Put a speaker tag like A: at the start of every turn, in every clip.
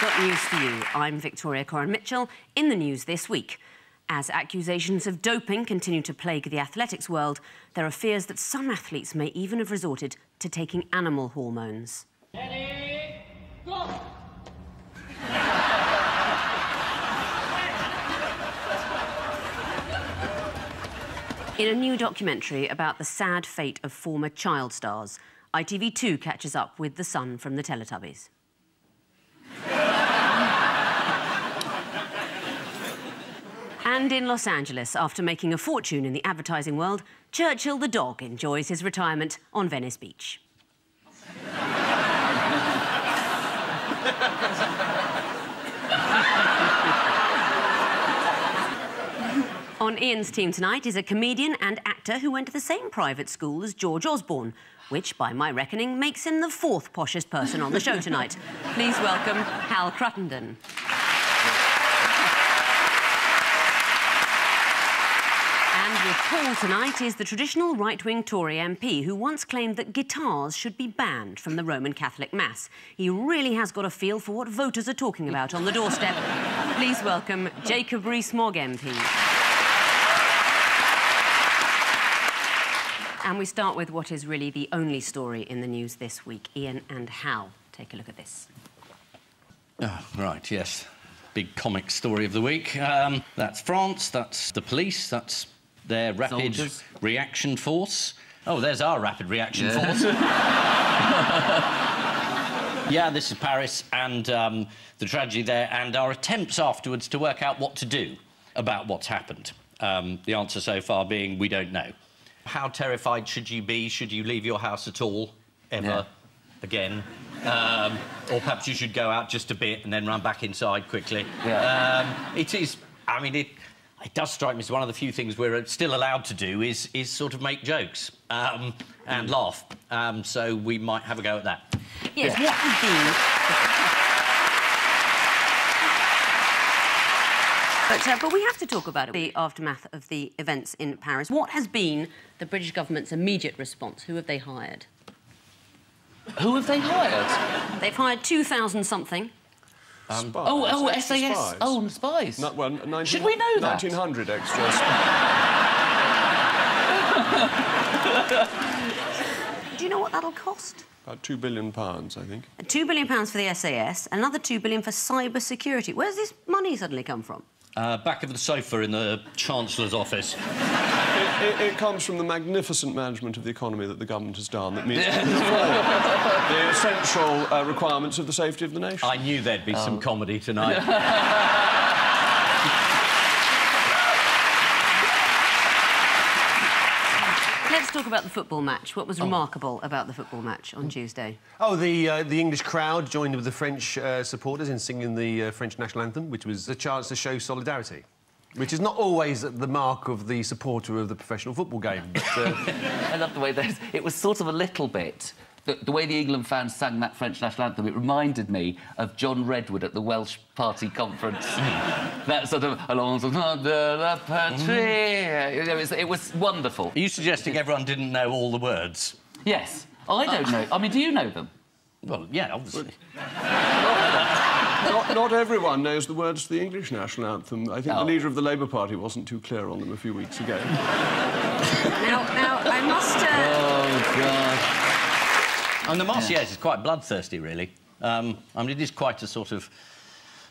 A: Got News for You? I'm Victoria Coren Mitchell. In the news this week, as accusations of doping continue to plague the athletics world, there are fears that some athletes may even have resorted to taking animal hormones. Ready, go! In a new documentary about the sad fate of former child stars, ITV2 catches up with the son from the Teletubbies. And in Los Angeles, after making a fortune in the advertising world, Churchill the dog enjoys his retirement on Venice Beach. On Ian's team tonight is a comedian and actor who went to the same private school as George Osborne, which, by my reckoning, makes him the fourth poshest person on the show tonight. Please welcome Hal Cruttenden. Paul tonight is the traditional right-wing Tory MP who once claimed that guitars should be banned from the Roman Catholic Mass. He really has got a feel for what voters are talking about on the doorstep. Please welcome Jacob Rees-Mogg MP. And we start with what is really the only story in the news this week. Ian and Hal, take a look at this.
B: Oh, right, yes. Big comic story of the week. Um, that's France, that's the police, that's their rapid Soldiers. reaction force. Oh, there's our rapid reaction yeah. force. yeah, this is Paris and um, the tragedy there, and our attempts afterwards to work out what to do about what's happened. Um, the answer so far being we don't know. How terrified should you be? Should you leave your house at all, ever, yeah. again? Um, or perhaps you should go out just a bit and then run back inside quickly. Yeah. Um, it is, I mean, it, it does strike me as one of the few things we're still allowed to do is, is sort of make jokes um, and mm. laugh. Um, so we might have a go at that.
A: Yes, yeah. what has been But, uh, but we have to talk about it, the aftermath of the events in Paris. What has been the British government's immediate response? Who have they hired?
C: Who have they hired?
A: They've hired 2,000 something.
C: Um, oh, oh, SAS. Spies. Oh, spies.
D: Not, well, 19,
C: Should we know
D: that? 1,900 extra
A: Do you know what that'll cost?
D: About two billion pounds, I think.
A: Two billion pounds for the SAS, another two billion for cyber security. Where's this money suddenly come from?
B: Uh, back of the sofa in the Chancellor's office.
D: It, it, it, comes from the magnificent management of the economy that the government has done that meets the essential uh, requirements of the safety of the nation.
B: I knew there'd be some oh. comedy tonight.
A: Let's talk about the football match. What was oh. remarkable about the football match on Tuesday?
E: Oh, the uh, the English crowd joined with the French uh, supporters in singing the uh, French national anthem, which was a chance to show solidarity. Which is not always the mark of the supporter of the professional football game. But, uh,
C: I love the way that it was sort of a little bit the, the, way the England fans sang that French national anthem, it reminded me of John Redwood at the Welsh Party conference. that sort of along de la patrie. It, was, it was wonderful.
B: Are you suggesting everyone didn't know all the words?
C: Yes. I don't know. I mean, do you know them?
B: Well, yeah, obviously.
D: not, not, everyone knows the words to the English national anthem. I think oh. the leader of the Labour Party wasn't too clear on them a few weeks ago.
A: now, now, I must... Uh...
C: Oh, God.
B: And the Marseillaise yeah. is quite bloodthirsty, really. Um, I mean, it is quite a sort of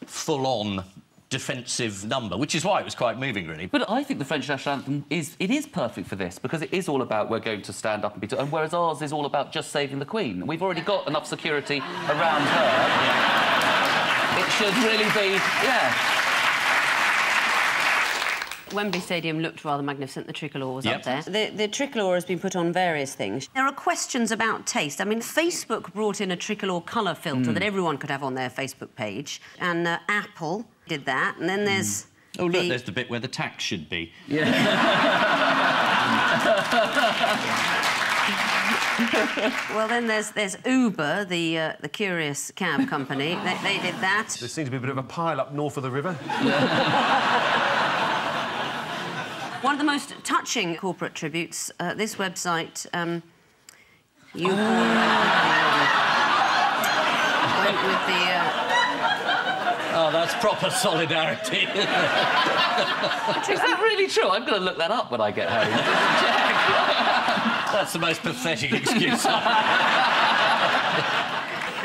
B: full-on defensive number, which is why it was quite moving, really.
C: But I think the French national anthem is it is perfect for this because it is all about we're going to stand up and be, and whereas ours is all about just saving the Queen. We've already got enough security around her. Yeah. It should really be, yeah.
A: Wembley Stadium looked rather magnificent. The tricolour was yep. up there. The, the tricolour has been put on various things. There are questions about taste. I mean, Facebook brought in a tricolour colour filter mm. that everyone could have on their Facebook page, and uh, Apple did that. And then there's. Mm.
B: Oh, look, the... there's the bit where the tax should be. Yeah.
A: well, then there's there's Uber, the uh, the curious cab company. they, they, did that.
E: There seems to be a bit of a pile up north of the river.
A: One of the most touching corporate tributes, uh, this website, um, you... Oh. went with the. Uh...
B: Oh, that's proper solidarity.
C: Is that really true? I'm going to look that up when I get home.
B: that's the most pathetic excuse.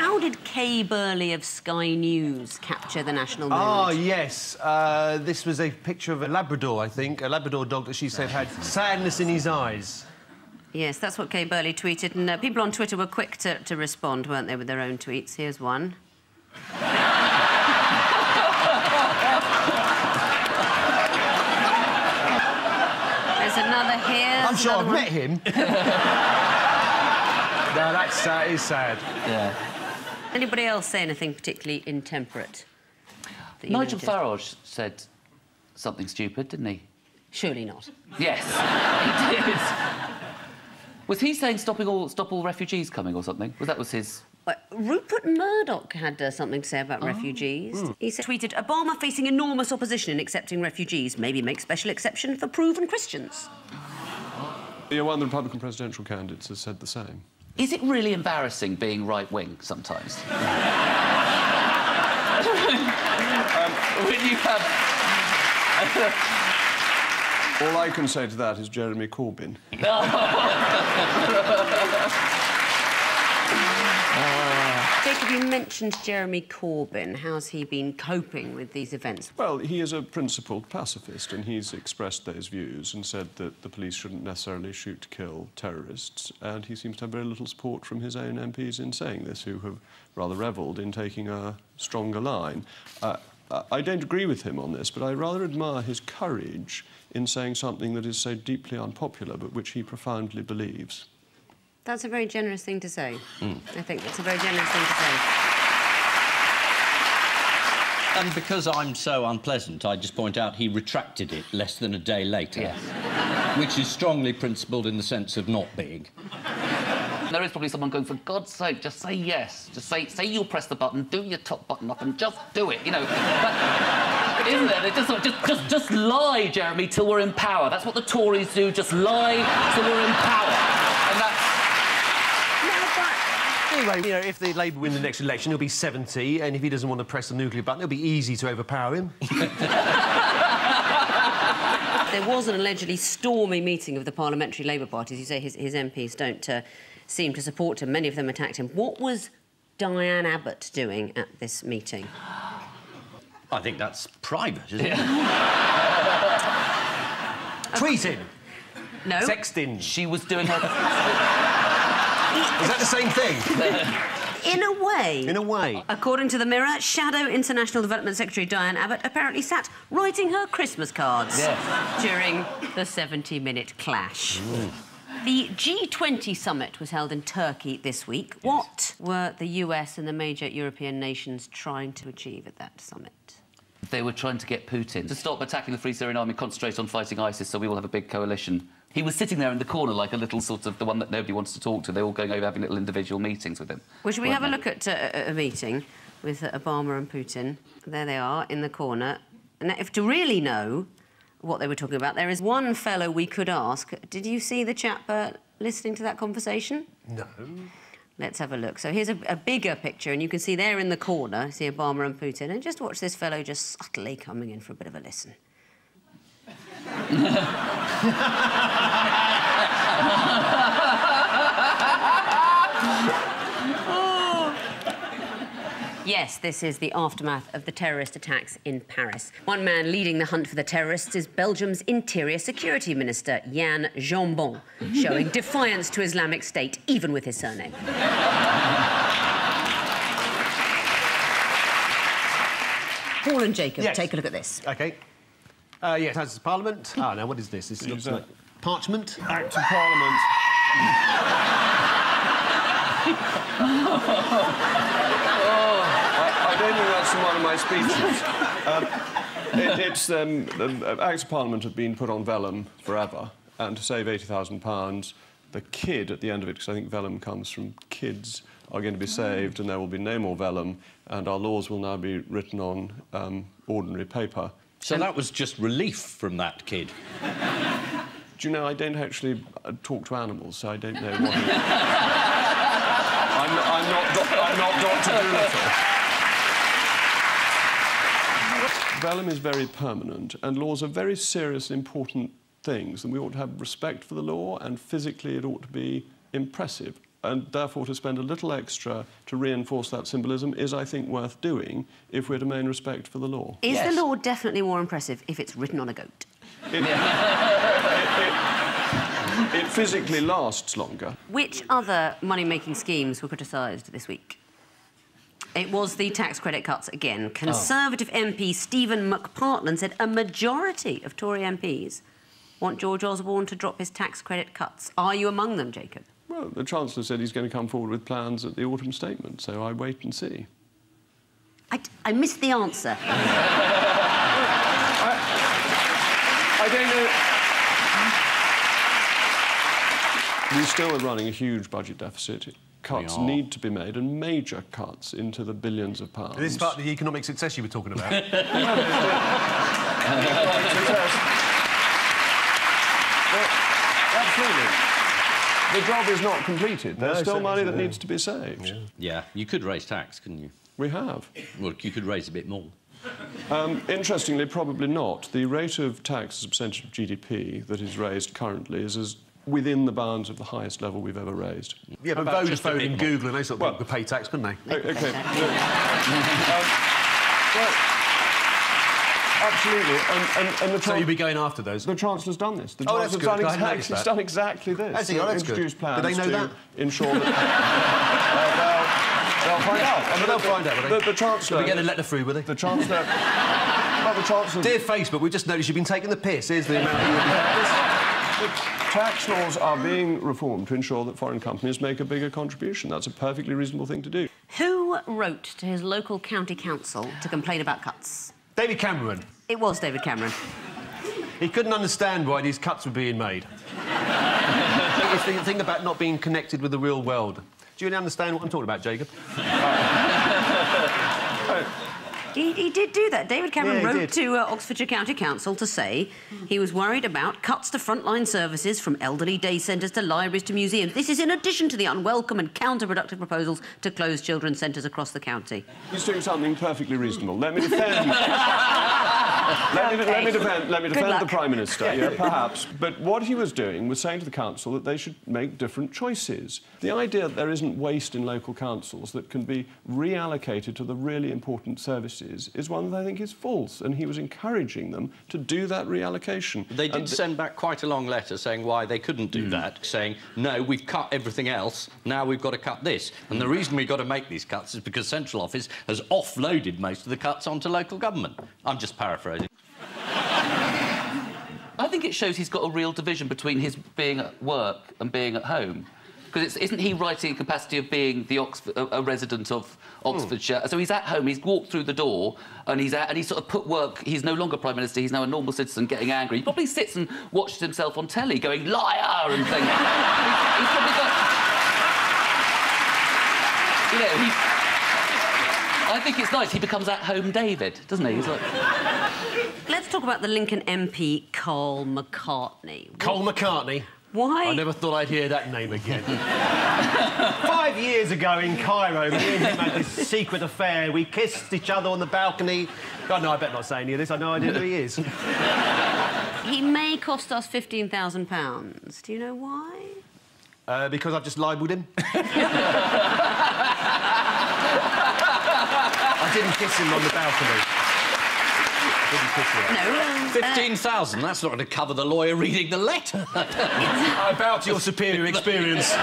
A: How did Kay Burley of Sky News capture the national mood?
E: Oh, yes. Uh, this was a picture of a Labrador, I think, a Labrador dog that she said had sadness in his eyes.
A: Yes, that's what Kay Burley tweeted, and uh, people on Twitter were quick to, to respond, weren't they, with their own tweets? Here's one. There's another here.
E: I'm sure I've
A: another
E: met him. no, that's sad. It's sad.
C: yeah.
A: Anybody else say anything particularly intemperate?
C: Nigel
A: noticed?
C: Farage said something stupid, didn't he?
A: Surely not.
C: Yes, he did. Was he saying stopping all, stop all refugees coming or something? Was that was his...
A: But Rupert Murdoch had uh, something to say about
C: Oh.
A: refugees.
C: Hmm.
A: He said, tweeted, Obama facing enormous opposition in accepting refugees. Maybe make special exception for proven Christians.
D: Yeah, one of the Republican presidential candidates has said the same.
C: Is it really embarrassing being right-wing sometimes? um, when you have...
D: All I can say to that is Jeremy Corbyn.
A: Jacob, you mentioned Jeremy Corbyn. How's he been coping with these events?
D: Well, he is a principled pacifist, and he's expressed those views and said that the police shouldn't necessarily shoot kill terrorists. And he seems to have very little support from his own MPs in saying this, who have rather revelled in taking a stronger line. Uh, I don't agree with him on this, but I rather admire his courage in saying something that is so deeply unpopular, but which he profoundly believes.
A: That's a very generous thing to say.
C: Hmm.
A: I think that's a very generous thing to say.
B: and because I'm so unpleasant, I just point out he retracted it less than a day later.
C: Yes.
B: Which is strongly principled in the sense of not being.
C: There is probably someone going, for God's sake, just say yes. Just say, say you'll press the button, do your top button up, and just do it. You know, but, isn't there? They just, just, just, just lie, Jeremy, till we're in power. That's what the Tories do. Just lie till we're in power, and that's.
E: Anyway, you know, if the Labour win the next election, he'll be 70, and if he doesn't want to press the nuclear button, it'll be easy to overpower him.
A: There was an allegedly stormy meeting of the parliamentary Labour parties. You say his, his MPs don't uh, seem to support him. Many of them attacked him. What was Diane Abbott doing at this meeting?
B: I think that's private, isn't it?
E: Tweeting,
A: No.
E: sexting.
C: She was doing her.
E: Is that the same thing?
A: In a way.
E: In a way.
A: According to the Mirror, Shadow International Development Secretary Diane Abbott apparently sat writing her Christmas cards
C: Yes.
A: during the 70-minute clash. Mm. The G20 summit was held in Turkey this week. What were the US and the major European nations trying to achieve at that summit?
C: They were trying to get Putin to stop attacking the Free Syrian Army, concentrate on fighting ISIS, so we will have a big coalition. He was sitting there in the corner like a little sort of the one that nobody wants to talk to. They're all going over having little individual meetings with him.
A: Well, should we
C: weren't
A: have a look at uh, a a meeting with uh, Obama and Putin? There they are in the corner. Now, if to really know what they were talking about, there is one fellow we could ask. Did you see the chap uh, listening to that conversation?
E: No.
A: Let's have a look. So here's a, a bigger picture, and you can see there in the corner, see Obama and Putin, and just watch this fellow just subtly coming in for a bit of a listen. Yes, this is the aftermath of the terrorist attacks in Paris. One man leading the hunt for the terrorists is Belgium's Interior Security Minister, Jan Jambon, showing defiance to Islamic State, even with his surname. Paul and Jacob,
E: Yes.
A: take a look at this.
E: OK. Uh, yes, Houses of Parliament. Ah, now, what is this? This looks
D: that-
E: like parchment.
D: Act of Parliament. I, I don't think that's in one of my speeches. Um, it, it's um, the uh, Acts of Parliament have been put on vellum forever, and to save eighty thousand pounds, the kid at the end of it, because I think vellum comes from kids, are going to be saved, and there will be no more vellum, and our laws will now be written on um, ordinary paper.
B: So that was just relief from that kid.
D: Do you know, I don't actually uh, talk to animals, so I don't know what. I'm not, I'm not, I'm not Dr. Dolittle. Vellum is very permanent, and laws are very serious and important things, and we ought to have respect for the law, and physically it ought to be impressive. And therefore, to spend a little extra to reinforce that symbolism is, I think, worth doing if we're to maintain respect for the law.
A: Is
C: Yes.
A: the law definitely more impressive if it's written on a goat?
D: It physically lasts longer.
A: Which other money-making schemes were criticised this week? It was the tax credit cuts again. Oh. Conservative MP Stephen McPartland said a majority of Tory MPs want George Osborne to drop his tax credit cuts. Are you among them, Jacob?
D: Well, the Chancellor said he's going to come forward with plans at the autumn statement, so I wait and see.
A: I, I missed the answer.
D: I don't know. We still are running a huge budget deficit. Cuts need to be made, and major cuts into the billions of pounds.
E: This is part of the economic success you were talking about.
D: Absolutely. The job is not completed. There's
E: No,
D: still
E: certainly
D: money that
E: isn't, no.
D: needs to be saved.
B: Yeah, you could raise tax, couldn't you?
D: We have.
B: Well, you could raise a bit more.
D: Um, interestingly, probably not. The rate of tax as a percentage of GDP that is raised currently is as within the bounds of the highest level we've ever raised.
E: yeah, but
B: About just a
E: Vodafone and. Google and those sort of
D: Well-
E: people could pay tax, couldn't they?
D: O- Okay. no. Um, well, absolutely. And, and, and the
E: So
D: Chan-
E: you'd be going after those.
D: the Chancellor's done this. The
E: Oh, that's
D: Chancellor's
E: good.
D: done,
E: I hadn't
D: exactly,
E: noticed
D: he's done exactly this.
E: Has he? Oh, that's good.
D: Introduced
E: Did they know
D: to
E: that?
D: ensure that... Uh, they'll, they'll find out. I mean,
E: they'll find out, will they?
D: The, the Chancellor...
E: we get a letter through, will they?
D: The Chancellor... well, the Chancellor...
E: Dear Facebook, we've just noticed you've been taking the piss. Here's the amount you
D: Tax laws are being reformed to ensure that foreign companies make a bigger contribution. That's a perfectly reasonable thing to do.
A: Who wrote to his local county council to complain about cuts?
E: David Cameron.
A: It was David Cameron.
E: He couldn't understand why these cuts were being made. it's the thing about not being connected with the real world. Do you really understand what I'm talking about, Jacob?
A: He, he did do that. David Cameron
E: Yeah,
A: wrote
E: did.
A: to uh, Oxfordshire County Council to say he was worried about cuts to frontline services from elderly day centres to libraries to museums. This is in addition to the unwelcome and counterproductive proposals to close children's centres across the county.
D: He's doing something perfectly reasonable. Let me defend. let, me, let me defend. Let me defend the prime minister. Yeah, perhaps. But what he was doing was saying to the council that they should make different choices. The idea that there isn't waste in local councils that can be reallocated to the really important services is one that I think is false. And he was encouraging them to do that reallocation.
B: They did
D: And-
B: send back quite a long letter saying why they couldn't do hmm. that, saying, no, we've cut everything else, now we've got to cut this. And the reason we've got to make these cuts is because Central Office has offloaded most of the cuts onto local government. I'm just paraphrasing.
C: I think it shows he's got a real division between his being at work and being at home. Because isn't he writing in capacity of being the Oxford, a, a resident of Oxfordshire? Hmm. So he's at home, he's walked through the door, and he's at, and he's sort of put work. He's no longer prime minister. He's now a normal citizen, getting angry. He probably sits and watches himself on telly, going liar and things. he's, he's probably got. You know, he. I think it's nice. He becomes at home David, doesn't he? He's like.
A: Let's talk about the Lincoln MP, Karl McCartney.
E: Karl McCartney.
A: Why?
E: I never thought I'd hear that name again. Five years ago in Cairo, me and him had this secret affair. We kissed each other on the balcony. God, no, I better not say any of this. I have no idea who he is.
A: He may cost us £15,000. Do you know why?
E: Uh, because I've just libelled him. I didn't kiss him on the balcony. I didn't kiss him.
A: No. um, uh,
B: 15,000, that's not going to cover the lawyer reading the letter.
E: I bow your superior experience.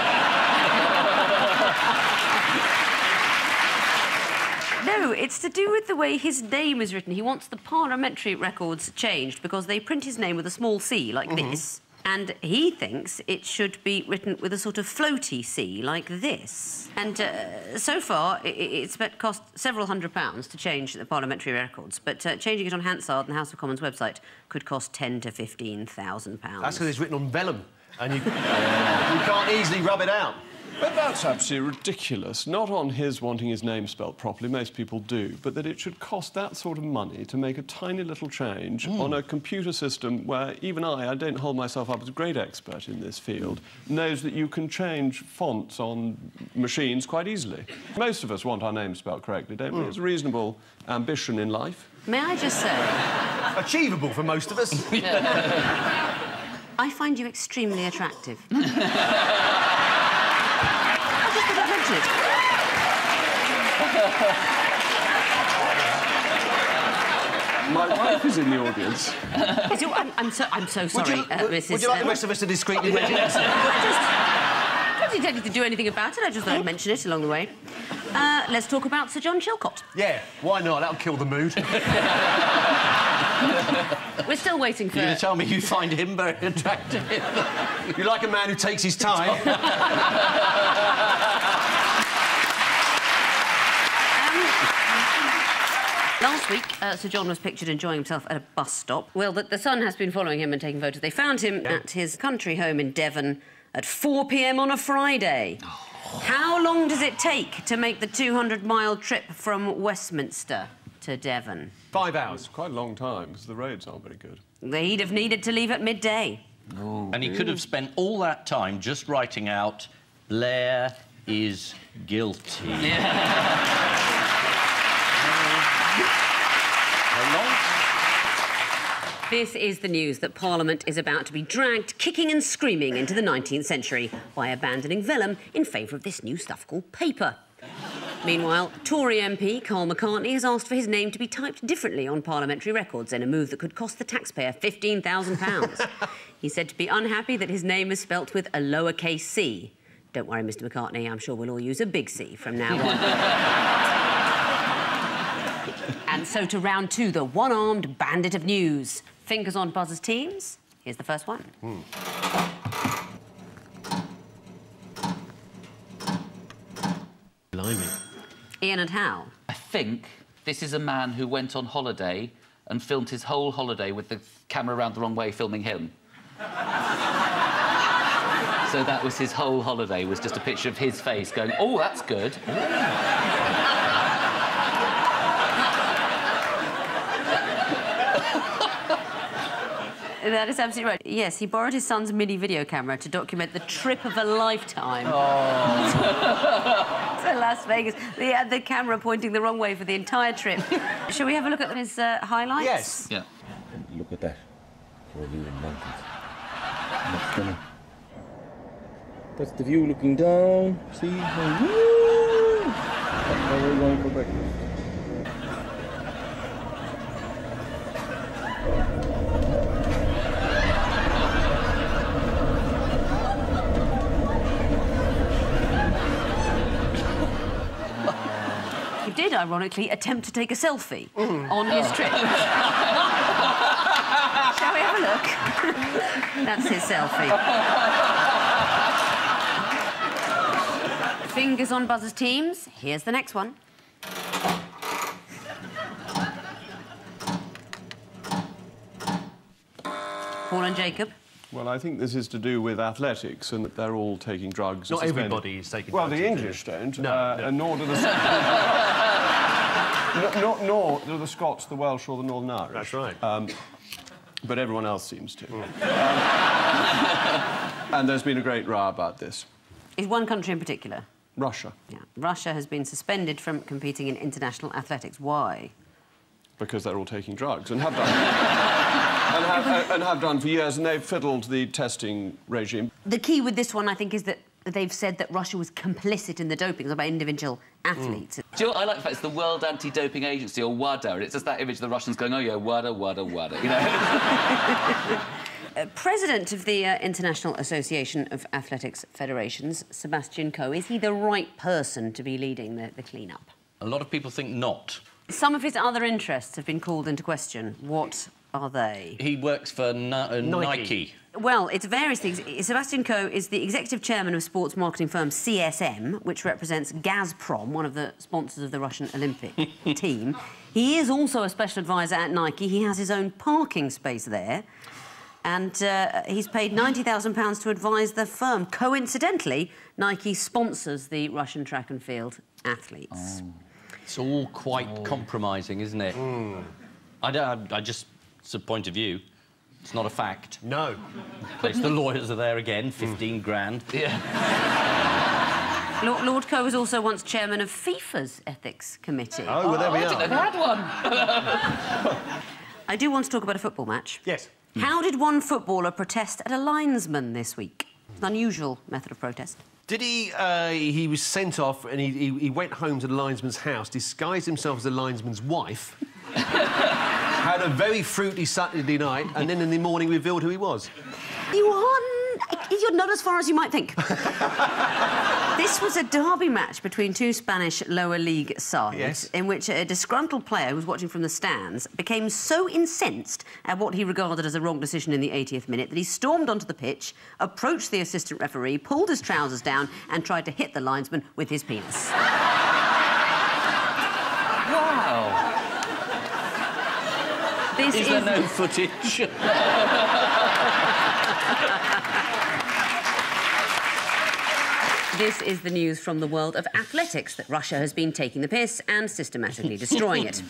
A: No, it's to do with the way his name is written. He wants the parliamentary records changed because they print his name with a small c, like this. And he thinks it should be written with a sort of floaty C, like this. And uh, so far, it's cost several hundred pounds to change the parliamentary records, but uh, changing it on Hansard and the House of Commons website could cost ten to fifteen thousand pounds.
E: That's because it's written on vellum, and you, you can't easily rub it out.
D: But that's absolutely ridiculous. Not on his wanting his name spelt properly, most people do, but that it should cost that sort of money to make a tiny little change
B: Hmm.
D: on a computer system where even I, I don't hold myself up as a great expert in this field, knows that you can change fonts on machines quite easily. Most of us want our name spelt correctly, don't
B: Hmm.
D: we? It's a reasonable ambition in life.
A: May I just say,
E: Achievable for most of us.
A: I find you extremely attractive. I just thought I'd mention it.
D: My wife is in the audience.
A: Is your- I'm, I'm so, I'm so
E: Would
A: sorry,
E: you,
A: uh,
E: would,
A: Mrs.
E: would you like
A: uh,
E: the rest of us to discreetly mention it?
A: I just didn't intend to do anything about it. I just thought I'd mention it along the way. Uh, let's talk about Sir John Chilcot.
E: Yeah, why not? That'll kill the mood.
A: We're still waiting for.
B: You're going to tell me you find him very attractive?
E: you like a man who takes his time?
A: Last week, uh, Sir John was pictured enjoying himself at a bus stop. Well, the, the Sun has been following him and taking photos. They found him at his country home in Devon at 4 pm on a Friday. How long does it take to make the 200 mile trip from Westminster to Devon?
E: Five hours.
D: Quite a long time, because the roads aren't very good.
A: He'd have needed to leave at midday.
B: and he could have spent all that time just writing out Blair is guilty. How long?
A: This is the news that Parliament is about to be dragged kicking and screaming into the 19th century by abandoning vellum in favour of this new stuff called paper. Meanwhile, Tory MP Karl McCartney has asked for his name to be typed differently on parliamentary records in a move that could cost the taxpayer £15,000. He's said to be unhappy that his name is spelt with a lowercase c. Don't worry, Mr McCartney, I'm sure we'll all use a big C from now on. And so to round two, the one-armed bandit of news. Fingers on Buzz's teams. Here's the first one.
E: Blimey.
A: Ian and Hal.
C: I think this is a man who went on holiday and filmed his whole holiday with the camera around the wrong way, filming him. so that was his whole holiday, was just a picture of his face going, oh, that's good.
A: That is absolutely right. Yes, he borrowed his son's mini video camera to document the trip of a lifetime. to Las Vegas. He had the camera pointing the wrong way for the entire trip. Shall we have a look at his uh, highlights?
E: Yes.
C: Yeah.
F: Look at that. Four viewing mountains. That's the view looking down. See? Woo! That's where we're going for breakfast.
A: Did, ironically, attempt to take a selfie on his trip. Shall we have a look? That's his selfie. Fingers on Buzz's teams. Here's the next one. Paul and Jacob.
D: Well, I think this is to do with athletics and that they're all taking drugs. and
E: Not
D: suspended.
E: everybody is taking
D: Well,
E: drugs
D: the English don't,
E: No,
D: uh,
E: no.
D: and nor do the... no, nor, nor the Scots, the Welsh or the Northern Irish.
E: That's right.
D: Um, but everyone else seems to.
E: Mm.
D: Um, and there's been a great row about this.
A: Is one country in particular?
D: Russia,
A: Yeah. Russia has been suspended from competing in international athletics. Why?
D: because they're all taking drugs and have done. and, have, and have done for years, and they've fiddled the testing regime.
A: The key with this one, I think, is that they've said that Russia was complicit in the doping by individual athletes.
C: Do you know what I like the fact it's the World Anti-Doping Agency, or WADA, and it's just that image of the Russians going, oh, yeah, WADA, WADA, WADA, you know?
A: Uh, President of the uh, International Association of Athletics Federations, Sebastian Coe, is he the right person to be leading the, the clean-up?
B: A lot of people think not.
A: Some of his other interests have been called into question. What are they?
B: He works for Ni- uh, Nike.
A: Well, it's various things. Sebastian Coe is the executive chairman of sports marketing firm CSM, which represents Gazprom, one of the sponsors of the Russian Olympic team. He is also a special advisor at Nike. He has his own parking space there. And uh, he's paid £90,000 to advise the firm. Coincidentally, Nike sponsors the Russian track and field athletes.
B: It's all quite
C: Oh.
B: compromising, isn't it? I don't. I, I just. It's a point of view. It's not a fact.
E: No.
B: Place the lawyers are there again. Fifteen grand.
A: Lord, Lord Coe was also once chairman of FIFA's ethics committee.
E: Oh, well, there we
C: I didn't know
E: are.
C: they had one.
A: I do want to talk about a football match.
E: Yes.
A: How did one footballer protest at a linesman this week? An unusual method of protest.
E: Did he? Uh, he was sent off, and he, he, he went home to the linesman's house, disguised himself as the linesman's wife, had a very fruity Saturday night, and then in the morning revealed who he was.
A: You are. You're not as far as you might think. this was a derby match between two Spanish lower league sides
E: Yes.
A: in which a disgruntled player who was watching from the stands became so incensed at what he regarded as a wrong decision in the 80th minute that he stormed onto the pitch, approached the assistant referee, pulled his trousers down, and tried to hit the linesman with his penis.
C: Wow.
A: This
C: Is there no footage?
A: This is the news from the world of athletics that Russia has been taking the piss and systematically destroying it.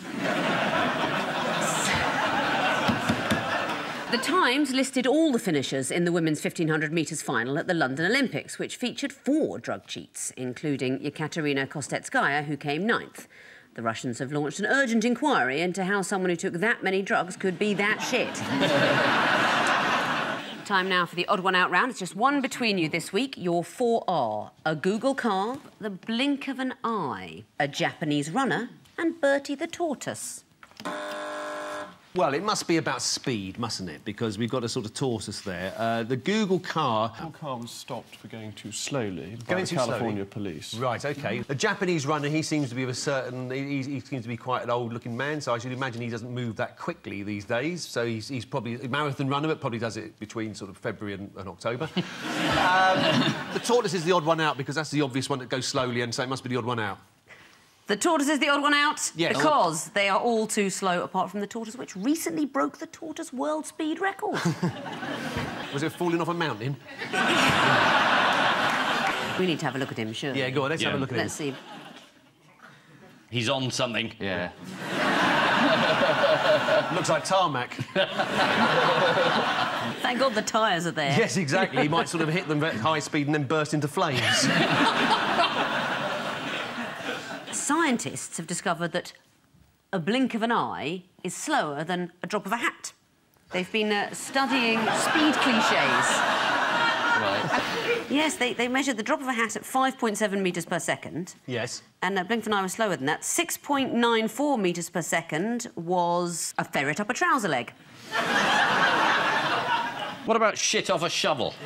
A: The Times listed all the finishers in the women's 1500 metres final at the London Olympics, which featured four drug cheats, including Yekaterina Kostetskaya, who came ninth. The Russians have launched an urgent inquiry into how someone who took that many drugs could be that shit. Time now for the odd one out round. It's just one between you this week. Your four are a Google car, the blink of an eye, a Japanese runner, and Bertie the tortoise.
E: Well, it must be about speed, mustn't it? Because we've got a sort of tortoise there. Uh, the Google car.
D: Your car was stopped for going too slowly by
E: Going
D: the California
E: slowly?
D: police.
E: Right, OK. A Japanese runner, he seems to be of a certain... He, he seems to be quite an old-looking man, so I should imagine he doesn't move that quickly these days. So he's, he's probably a marathon runner, but probably does it between sort of February and, and October. um, the tortoise is the odd one out because that's the obvious one that goes slowly, and so it must be the odd one out.
A: The tortoise is the odd one out
E: Yes.
A: because they are all too slow, apart from the tortoise, which recently broke the tortoise world speed record.
E: Was it falling off a mountain?
A: we need to have a look at him, sure.
E: Yeah, go on, let's have a look at him.
A: Let's see.
B: He's on something.
C: yeah.
E: Looks like tarmac.
A: Thank God the tyres are there.
E: yes, exactly. He might sort of hit them at high speed and then burst into flames.
A: Scientists have discovered that a blink of an eye is slower than a drop of a hat. They've been uh, studying speed cliches.
C: Right.
A: Yes, they, they measured the drop of a hat at 5.7 metres per second.
E: yes.
A: And a blink of an eye was slower than that. 6.94 metres per second was a ferret up a trouser leg.
B: What about shit off a shovel?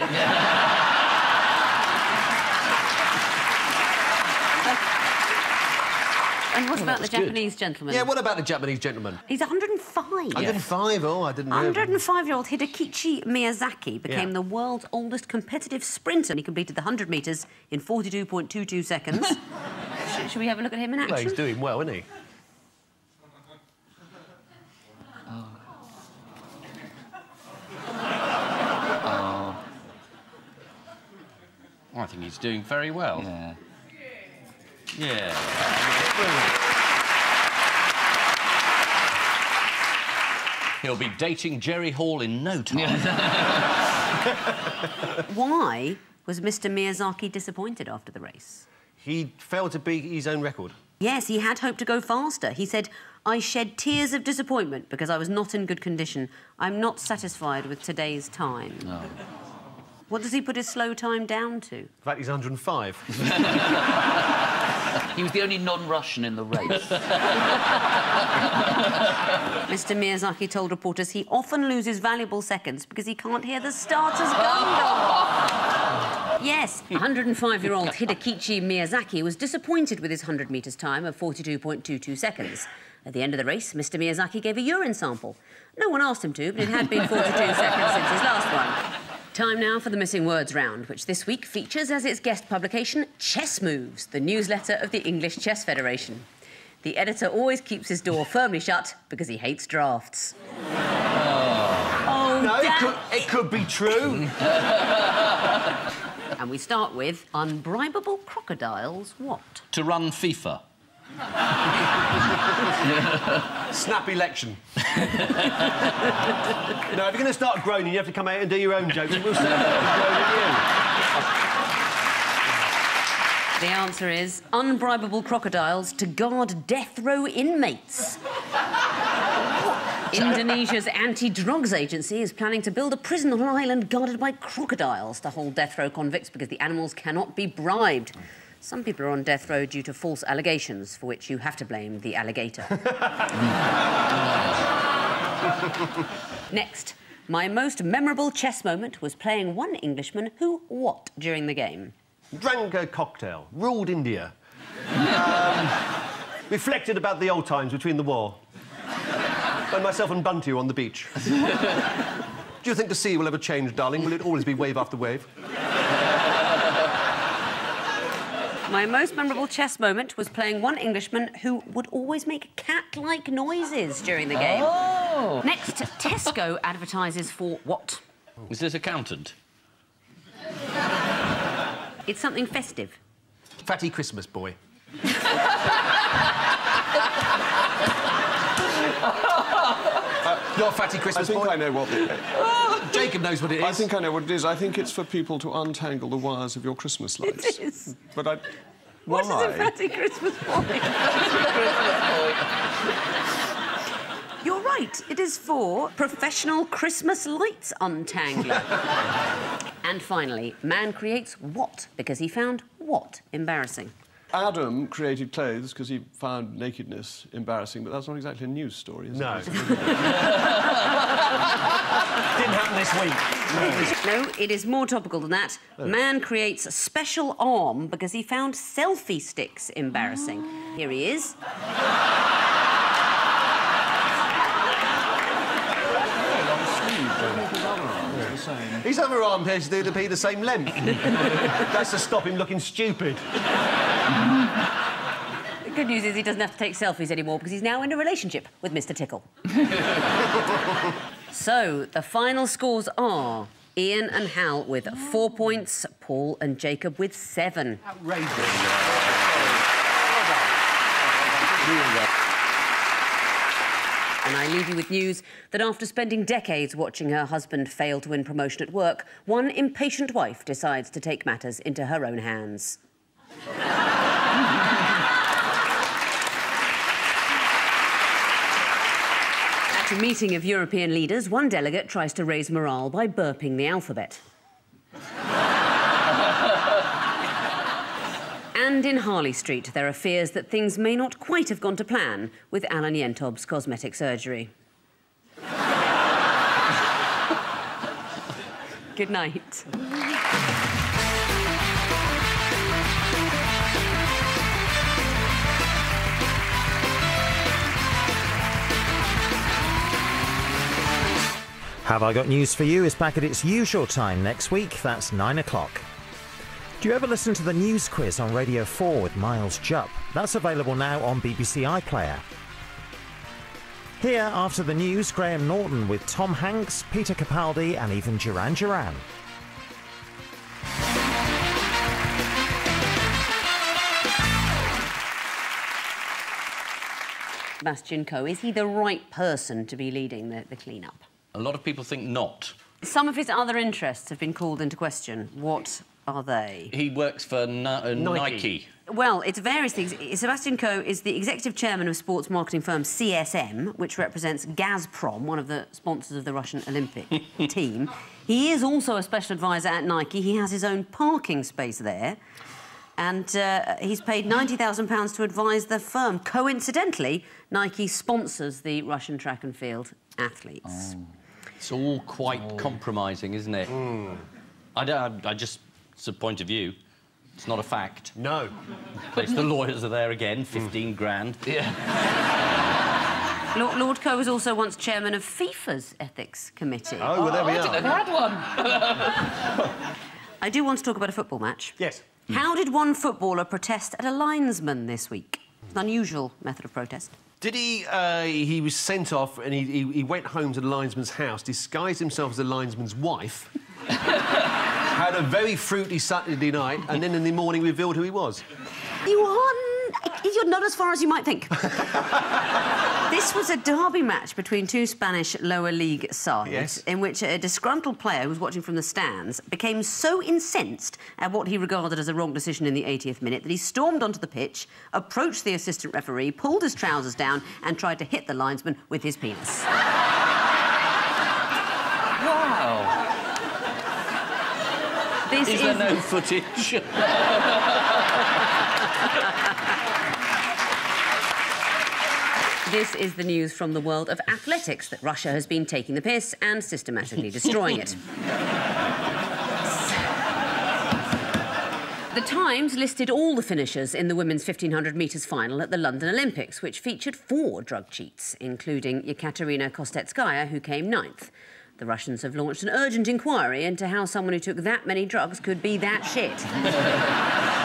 A: And what oh, about the
E: was good.
A: Japanese gentleman?
E: Yeah, what about the Japanese gentleman?
A: He's 105.
E: 105, oh, I didn't know.
A: 105-year-old Hidekichi Miyazaki became
E: Yeah.
A: the world's oldest competitive sprinter. He completed the 100 metres in 42.22 seconds. Sh- should we have a look at him in
E: Well,
A: action?
E: he's doing well, isn't he? Oh. oh.
B: I think he's doing very well.
C: Yeah.
B: Yeah. He'll be dating Jerry Hall in no time.
A: Why was Mr Miyazaki disappointed after the race?
E: He failed to beat his own record.
A: Yes, he had hoped to go faster. He said, I shed tears of disappointment because I was not in good condition. I'm not satisfied with today's time. What does he put his slow time down to?
E: In fact, he's 105.
C: He was the only non-Russian in the race.
A: Mr Miyazaki told reporters he often loses valuable seconds because he can't hear the starter's gun go. Yes, 105-year-old Hidekichi Miyazaki was disappointed with his 100 metres time of 42.22 seconds. At the end of the race, Mr Miyazaki gave a urine sample. No one asked him to, but it had been 42 seconds since his last one. Time now for the Missing Words round, which this week features as its guest publication Chess Moves, the newsletter of the English Chess Federation. The editor always keeps his door firmly shut because he hates drafts. Oh, Oh,
E: No, it could, it could be true.
A: And we start with unbribable crocodiles. What?
B: To run FIFA.
E: Snap election. no, if you're going to start groaning, you have to come out and do your own jokes. We'll
A: The answer is unbribable crocodiles to guard death row inmates. Indonesia's anti-drugs agency is planning to build a prison on an island guarded by crocodiles to hold death row convicts because the animals cannot be bribed. Some people are on death row due to false allegations, for which you have to blame the alligator. Next, my most memorable chess moment was playing one Englishman who what during the game?
E: Drank a cocktail, ruled India. Um, reflected about the old times between the war. Found myself and Bunty on the beach. Do you think the sea will ever change, darling? Will it always be wave after wave?
A: My most memorable chess moment was playing one Englishman who would always make cat-like noises during the game.
C: Oh.
A: Next, Tesco advertises for what?
B: Is this accountant?
A: It's something festive.
E: Fatty Christmas boy. Uh, You're a fatty
D: I
E: Christmas
D: think
E: boy.
D: I know what. The,
E: Jacob knows what it is.
D: I think I know what it is. I think it's for people to untangle the wires of your Christmas lights.
A: is.
D: But I.
A: What is
D: why?
A: a fatty Christmas boy? You're right. It is for professional Christmas lights untangler. and finally, man creates what because he found what embarrassing.
D: Adam created clothes because he found nakedness embarrassing, but that's not exactly a news story, is
E: No.
D: it?
E: Didn't happen this week.
A: No, it is more topical than that. Oh. Man creates a special arm because he found selfie sticks embarrassing. Here he is.
E: His other arm appears to be the same length. That's to stop him looking stupid.
A: The good news is he doesn't have to take selfies anymore because he's now in a relationship with Mr. Tickle. so, the final scores are Ian and Hal with four points, Paul and Jacob with seven. Outrageous. And I leave you with news that after spending decades watching her husband fail to win promotion at work, one impatient wife decides to take matters into her own hands. At a meeting of European leaders, one delegate tries to raise morale by burping the alphabet. and in Harley Street, there are fears that things may not quite have gone to plan with Alan Yentob's cosmetic surgery. Good night.
G: Have I Got News for You is back at its usual time next week. That's 9 o'clock. Do you ever listen to the news quiz on Radio 4 with Miles Jupp? That's available now on BBC iPlayer. Here, after the news, Graham Norton with Tom Hanks, Peter Capaldi, and even Duran Duran.
A: Sebastian Coe, is he the right person to be leading the, the clean-up?
B: A lot of people think not.
A: Some of his other interests have been called into question. What are they?
B: He works for Ni- uh, Nike.
A: Well, it's various things. Sebastian Coe is the executive chairman of sports marketing firm CSM, which represents Gazprom, one of the sponsors of the Russian Olympic team. He is also a special advisor at Nike. He has his own parking space there. And uh, he's paid £90,000 to advise the firm. Coincidentally, Nike sponsors the Russian track and field athletes.
B: It's all quite compromising, isn't it? Hmm. I, don't, I, I just, it's a point of view. It's not a fact.
E: No.
B: Place the lawyers are there again, 15 grand.
A: Lord, Lord Coe was also once chairman of FIFA's ethics committee.
E: Oh, well, there we are.
C: had one.
A: I do want to talk about a football match.
E: Yes.
A: How did one footballer protest at a linesman this week? An unusual method of protest.
E: Did he? Uh, he was sent off, and he, he, he went home to the linesman's house, disguised himself as the linesman's wife, had a very fruity Saturday night, and then in the morning revealed who he was.
A: You are... You're not as far as you might think. this was a derby match between two Spanish lower league sides
E: Yes.
A: in which a disgruntled player who was watching from the stands became so incensed at what he regarded as a wrong decision in the 80th minute that he stormed onto the pitch, approached the assistant referee, pulled his trousers down and tried to hit the linesman with his penis.
C: Wow.
A: This
C: Is there no footage?
A: This is the news from the world of athletics that Russia has been taking the piss and systematically destroying it. The Times listed all the finishers in the women's 1500 metres final at the London Olympics, which featured four drug cheats, including Yekaterina Kostetskaya, who came ninth. The Russians have launched an urgent inquiry into how someone who took that many drugs could be that shit.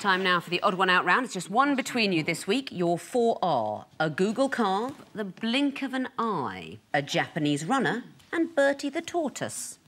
A: Time now for the odd one out round. It's just one between you this week. Your four are a Google car, the blink of an eye, a Japanese runner, and Bertie the tortoise.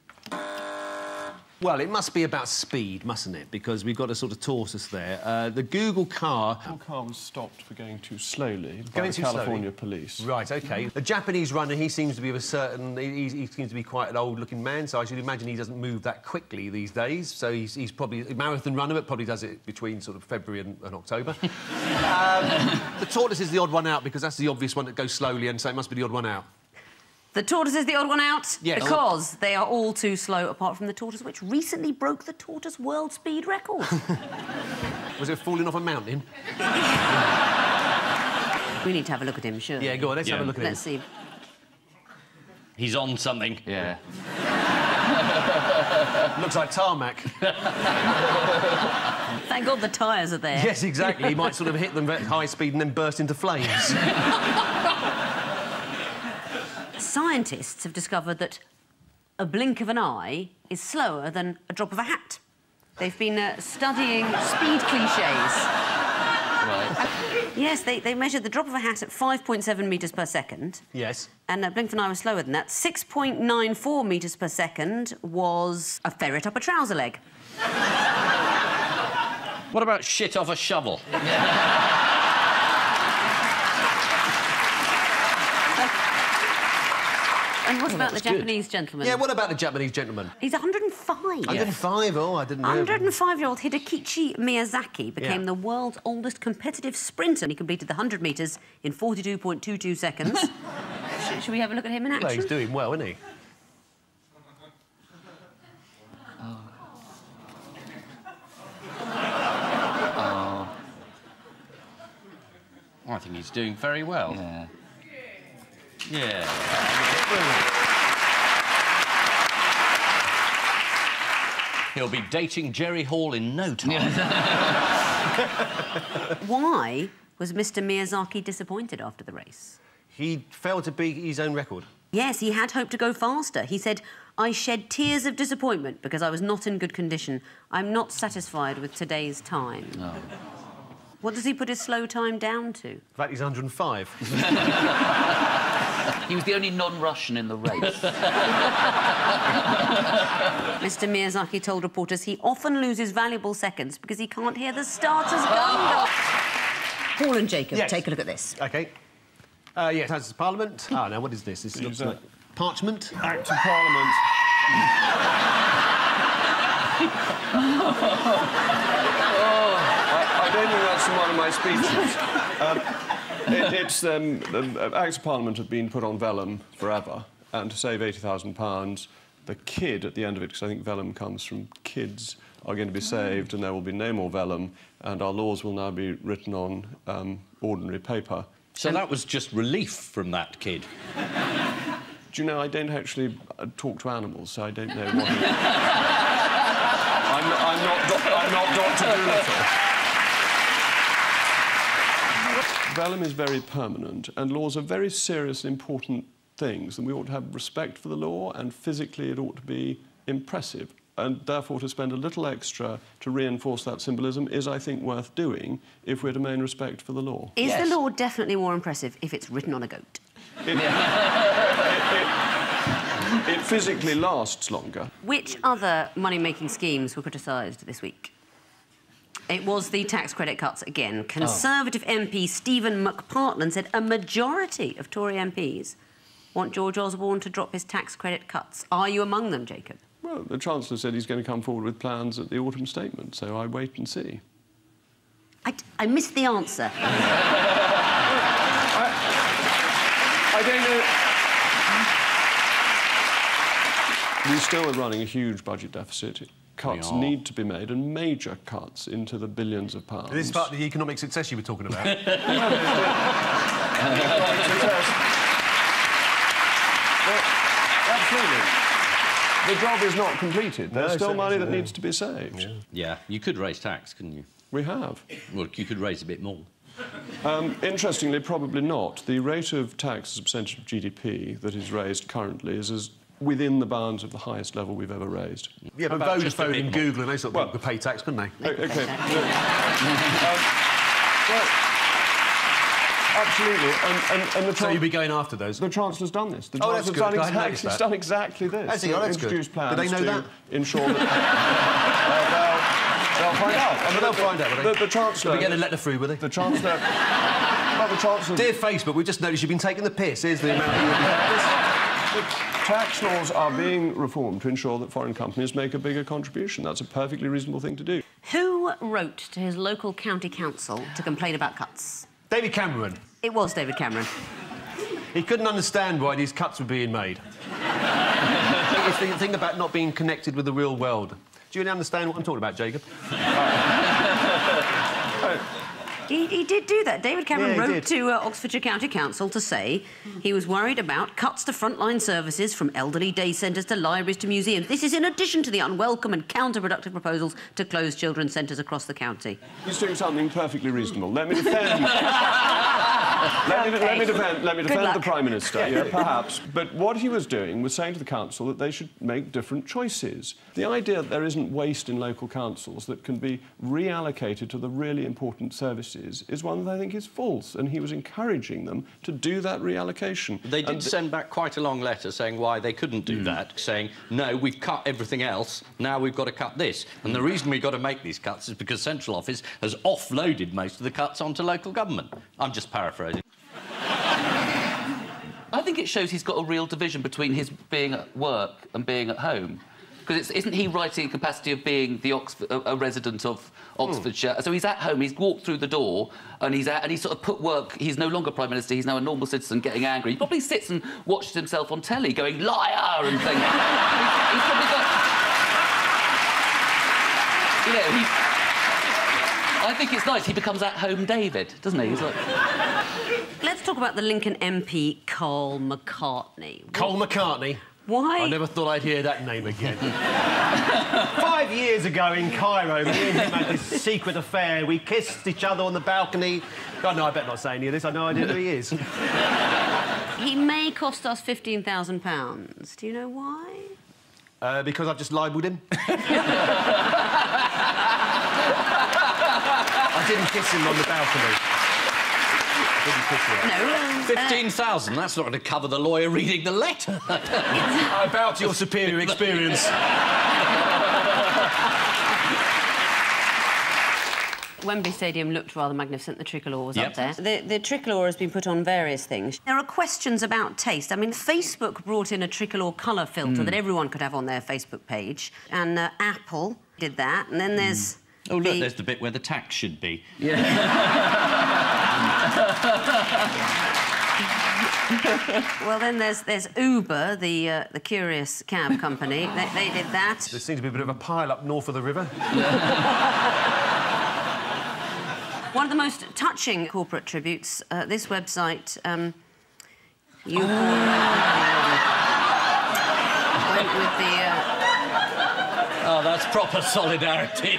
E: Well, it must be about speed, mustn't it? Because we've got a sort of tortoise there. Uh, the Google car.
D: The car was stopped for going too slowly by
E: Going
D: the
E: too
D: California
E: slowly?
D: police.
E: Right, OK. The Japanese runner, he seems to be of a certain... He, he seems to be quite an old-looking man, so I should imagine he doesn't move that quickly these days. So he's, he's probably a marathon runner, but probably does it between sort of February and, and October. um, the tortoise is the odd one out because that's the obvious one that goes slowly, and so it must be the odd one out.
A: The tortoise is the odd one out
E: Yes.
A: because they are all too slow, apart from the tortoise, which recently broke the tortoise world speed record.
E: Was it falling off a mountain?
A: we need to have a look at him, sure.
E: Yeah, go on, let's have a look at him.
A: Let's see.
B: He's on something.
C: yeah.
E: Looks like tarmac.
A: Thank God the tyres are there.
E: yes, exactly. He might sort of hit them at high speed and then burst into flames.
A: Scientists have discovered that a blink of an eye is slower than a drop of a hat. They've been uh, studying speed cliches.
C: Right.
A: Yes, they, they measured the drop of a hat at 5.7 metres per second.
E: yes.
A: And a blink of an eye was slower than that. 6.94 metres per second was a ferret up a trouser leg.
B: What about shit off a shovel?
A: And what oh, about the
E: was good.
A: Japanese gentleman?
E: Yeah, what about the Japanese gentleman?
A: He's 105.
E: 105, oh, I didn't know.
A: 105-year-old Hidekichi Miyazaki became
E: Yeah.
A: the world's oldest competitive sprinter. He completed the 100 metres in 42.22 seconds. Sh- should we have a look at him in
E: Well,
A: action?
E: he's doing well, isn't he?
B: Oh, I think he's doing very well.
C: Yeah.
B: Yeah. He'll be dating Jerry Hall in no time.
A: Why was Mr Miyazaki disappointed after the race?
E: He failed to beat his own record.
A: Yes, he had hoped to go faster. He said, I shed tears of disappointment because I was not in good condition. I'm not satisfied with today's time. What does he put his slow time down to?
E: In fact, he's 105.
C: He was the only non-Russian in the race.
A: Mr Miyazaki told reporters he often loses valuable seconds because he can't hear the starter's gun. Paul and Jacob,
E: Yes.
A: take a look at this.
E: OK. Uh, yes, Houses of Parliament. Ah, now, what is this? This looks
D: Is
E: like parchment.
D: Act of Parliament. oh, I, I don't think that's in one of my speeches. Um, it, it's um, the Acts of Parliament have been put on vellum forever, and to save eighty thousand pounds, the kid at the end of it, because I think vellum comes from kids, are going to be saved, and there will be no more vellum, and our laws will now be written on um, ordinary paper.
B: So that was just relief from that kid.
D: Do you know, I don't actually uh, talk to animals, so I don't know what... it- I'm, I'm, not, doc- I'm not Dr Dolittle. Vellum is very permanent, and laws are very serious and important things, and we ought to have respect for the law, and physically it ought to be impressive. And therefore, to spend a little extra to reinforce that symbolism is, I think, worth doing if we're to maintain respect for the law.
A: Is
C: Yes.
A: the law definitely more impressive if it's written on a goat?
D: It physically lasts longer.
A: Which other money-making schemes were criticised this week? It was the tax credit cuts again. Oh. Conservative MP Stephen McPartland said a majority of Tory MPs want George Osborne to drop his tax credit cuts. Are you among them, Jacob?
D: Well, the Chancellor said he's going to come forward with plans at the autumn statement, so I wait and see.
A: I, I missed the answer.
D: I don't know. We still are running a huge budget deficit. Cuts need to be made, and major cuts into the billions of pounds.
E: This is part of the economic success you were talking about.
D: Absolutely. The job is not completed. There's
E: No,
D: still money that
E: isn't, no.
D: needs to be saved.
B: Yeah, you could raise tax, couldn't you?
D: We have.
B: Well, you could raise a bit more.
D: Um, interestingly, probably not. The rate of tax as a percentage of GDP that is raised currently is as within the bounds of the highest level we've ever raised.
E: yeah, but
B: About just a
E: Vodafone
B: bit
E: and. Google and those sort of
D: Well-
E: people could pay tax, couldn't they?
A: They
D: okay.
A: tax.
D: um, well, absolutely. And, and, and the,
E: So you'd be going after those.
D: the Chancellor's done this. The
E: Oh, that's
D: Chancellor's
E: good.
D: done
E: I hadn't
D: exactly, done exactly this.
E: Has he? Oh, that's good.
D: Introduced
E: Did
D: plans
E: they know
D: to
E: that?
D: ensure that... Uh, they'll, they'll find out. I mean,
E: They'll
D: the-
E: find out, will they?
D: The, the Chancellor...
E: We get a letter through, will they?
D: The Chancellor... well, the Chancellor...
E: Dear Facebook, we've just noticed you've been taking the piss. Here's the amount you
D: Tax laws are being reformed to ensure that foreign companies make a bigger contribution. That's a perfectly reasonable thing to do.
A: Who wrote to his local county council to complain about cuts?
E: David Cameron.
A: It was David Cameron.
E: He couldn't understand why these cuts were being made. it's the thing about not being connected with the real world. Do you really understand what I'm talking about, Jacob?
A: He, he did do that. David Cameron
E: Yeah,
A: wrote
E: did.
A: to uh, Oxfordshire County Council to say he was worried about cuts to frontline services from elderly day centres to libraries to museums. This is in addition to the unwelcome and counterproductive proposals to close children's centres across the county.
D: He's doing something perfectly reasonable. Let me defend. let, me, let me defend. Let me defend the prime minister. Yeah, perhaps. But what he was doing was saying to the council that they should make different choices. The idea that there isn't waste in local councils that can be reallocated to the really important services is one that I think is false. And he was encouraging them to do that reallocation.
B: They did
D: And-
B: send back quite a long letter saying why they couldn't do hmm. that, saying, no, we've cut everything else, now we've got to cut this. And the reason we've got to make these cuts is because Central Office has offloaded most of the cuts onto local government. I'm just paraphrasing.
C: I think it shows he's got a real division between his being at work and being at home. Because isn't he writing in capacity of being the Oxford, a, a resident of Oxfordshire? Hmm. So he's at home, he's walked through the door, and he's at, and he's sort of put work. He's no longer prime minister. He's now a normal citizen, getting angry. He probably sits and watches himself on telly, going liar and things. he's, he's probably got. You know, he. I think it's nice. He becomes at home David, doesn't he? He's like.
A: Let's talk about the Lincoln MP, Karl McCartney.
E: Karl McCartney.
A: Why?
E: I never thought I'd hear that name again. Five years ago in Cairo, me and him had this secret affair. We kissed each other on the balcony. Oh, no, I better not say any of this. I know I idea who he is.
A: He may cost us £15,000. Do you know why?
E: Uh, because I've just libelled him. I didn't kiss him on the balcony. I didn't kiss him.
A: No. um,
B: 15,000, that's not going to cover the lawyer reading the letter.
E: I bow your superior experience.
A: Wembley Stadium looked rather magnificent. The tricolour was
B: Yep.
A: up there. The, the tricolour has been put on various things. There are questions about taste. I mean, Facebook brought in a tricolour colour filter that everyone could have on their Facebook page, and uh, Apple did that. And then there's.
B: oh, look,
A: the-
B: there's the bit where the tax should be.
A: Well, then there's there's Uber, the uh, the curious cab company. they, they did that.
E: There seems to be a bit of a pile up north of the river.
A: One of the most touching corporate tributes. Uh, this website. Um, you went with the. Uh,
B: Oh, that's proper solidarity.
C: Is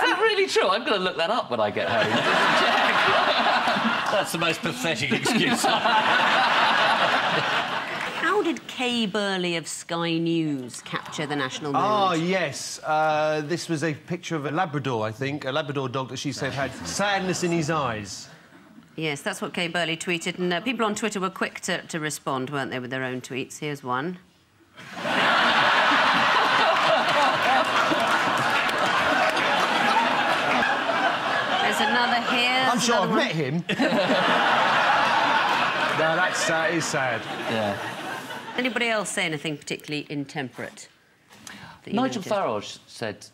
C: that really true? I'm going to look that up when I get home.
B: that's the most pathetic excuse.
A: how did Kay Burley of Sky News capture the national mood?
E: Ah, yes. Uh, this was a picture of a Labrador, I think, a Labrador dog that she said had sadness in his eyes.
A: Yes, that's what Kay Burley tweeted, and uh, people on Twitter were quick to, to respond, weren't they, with their own tweets? Here's one. There's another here.
E: I'm
A: there's
E: sure I've
A: one.
E: met him. no, that's that is sad.
C: Yeah.
A: Anybody else say anything particularly intemperate?
C: Nigel
A: noticed?
C: Farage said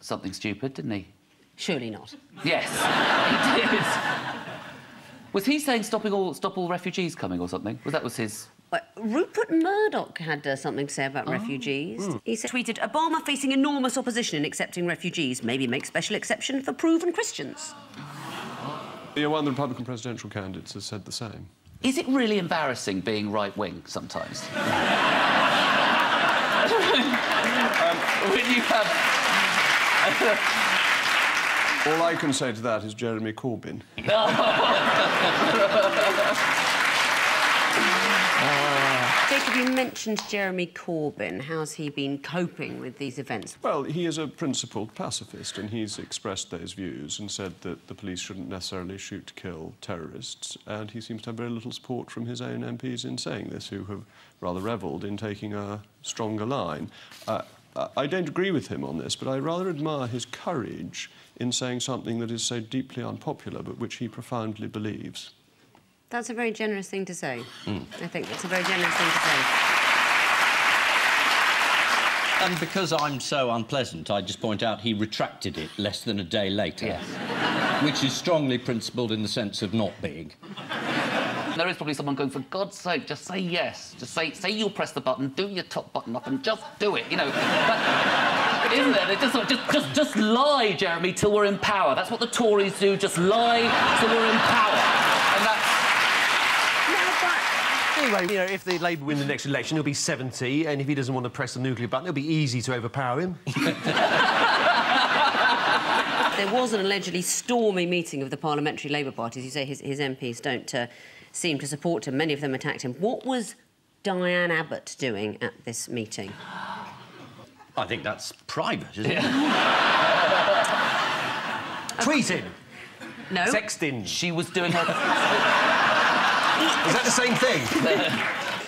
C: something stupid, didn't he?
A: Surely not.
C: Yes, he did. Was he saying stopping all stop all refugees coming or something? Was that was his?
A: But Rupert Murdoch had uh, something to say
C: Oh.
A: about refugees.
C: Hmm.
A: He said, tweeted, Obama facing enormous opposition in accepting refugees. Maybe make special exception for proven Christians.
D: Yeah, one of the Republican presidential candidates has said the same.
C: Is it really embarrassing being right wing sometimes? um, when you have.
D: All I can say to that is Jeremy Corbyn.
A: Jacob, you mentioned Jeremy Corbyn. How's he been coping with these events?
D: Well, he is a principled pacifist, and he's expressed those views and said that the police shouldn't necessarily shoot kill terrorists. And he seems to have very little support from his own MPs in saying this, who have rather revelled in taking a stronger line. Uh, I don't agree with him on this, but I rather admire his courage in saying something that is so deeply unpopular, but which he profoundly believes.
A: That's a very generous thing to say.
C: Hmm.
A: I think that's a very generous thing to say.
B: And because I'm so unpleasant, I just point out he retracted it less than a day later.
C: Yes.
B: Which is strongly principled in the sense of not being.
C: There is probably someone going, for God's sake, just say yes. Just say, say you'll press the button, do your top button up, and just do it. You know. But isn't there? They just, just, just, just lie, Jeremy, till we're in power. That's what the Tories do. Just lie till we're in power. And.
E: Anyway, you know, if the Labour win the next election, he'll be 70, and if he doesn't want to press the nuclear button, it'll be easy to overpower him.
A: There was an allegedly stormy meeting of the parliamentary Labour parties. You say his, his MPs don't uh, seem to support him. Many of them attacked him. What was Diane Abbott doing at this meeting?
B: I think that's private, isn't it?
E: Tweeting,
A: No.
E: sexting.
C: She was doing her.
E: Is that the same thing?